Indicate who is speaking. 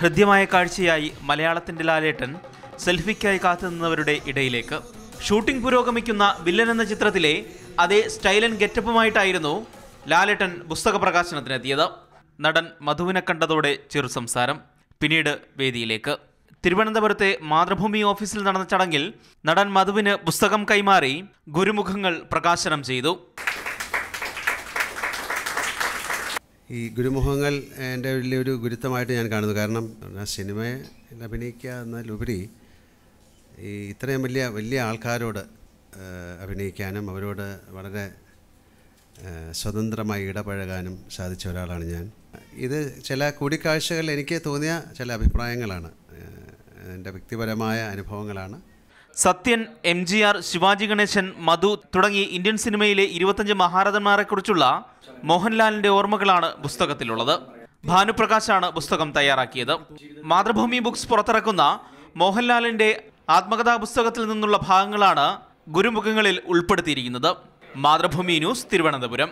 Speaker 1: ഹൃദ്യമായ കാഴ്ചയായി മലയാളത്തിന്റെ ലാലേട്ടൻ സെൽഫിക്കായി കാത്തുനിന്നവരുടെ ഇടയിലേക്ക്. ഷൂട്ടിംഗ് പുരോഗമിക്കുന്ന വില്ലൻ എന്ന ചിത്രത്തിലെ അതേ സ്റ്റൈലൻ ഗെറ്റപ്പുമായിട്ടായിരുന്നു ലാലേട്ടൻ പുസ്തക പ്രകാശനത്തിനെത്തിയത്. നടൻ മധുവിനെ കണ്ടതോടെ ചെറു സംസാരം. പിന്നീട് വേദിയിലേക്ക്. തിരുവനന്തപുരത്തെ മാതൃഭൂമി ഓഫീസിൽ നടന്ന ചടങ്ങിൽ നടൻ മധുവിന് പുസ്തകം കൈമാറി ഗുരുമുഖങ്ങൾ പ്രകാശനം ചെയ്തു.
Speaker 2: ഈ ഗുരുമുഖങ്ങൾ എന്റെ വലിയൊരു ഗുരുത്വമായിട്ട് ഞാൻ കാണുന്നു. കാരണം ആ സിനിമയിൽ അഭിനയിക്കുക എന്നതിലുപരി ഈ ഇത്രയും വലിയ വലിയ ആൾക്കാരോട് അഭിനയിക്കാനും അവരോട് വളരെ സ്വതന്ത്രമായി ഇടപഴകാനും സാധിച്ച ഒരാളാണ് ഞാൻ. ഇത് ചില കൂടിക്കാഴ്ചകൾ എനിക്ക് തോന്നിയ ചില അഭിപ്രായങ്ങളാണ്. എന്റെ വ്യക്തിപരമായ അനുഭവങ്ങളാണ്.
Speaker 1: Sathyan M G R Sivaji Ganesan Madhu തുടങ്ങി ഇന്ത്യൻ സിനിമയിലെ ഇരുപത്തഞ്ച് മഹാരഥന്മാരെക്കുറിച്ചുള്ള മോഹൻലാലിന്റെ ഓർമ്മകളാണ് പുസ്തകത്തിലുള്ളത്. ഭാനുപ്രകാശാണ് പുസ്തകം തയ്യാറാക്കിയത്. മാതൃഭൂമി ബുക്സ് പുറത്തിറക്കുന്ന മോഹൻലാലിന്റെ ആത്മകഥാ പുസ്തകത്തിൽ നിന്നുള്ള ഭാഗങ്ങളാണ് ഗുരുമുഖങ്ങളിൽ ഉൾപ്പെടുത്തിയിരിക്കുന്നത്. മാതൃഭൂമി ന്യൂസ് തിരുവനന്തപുരം.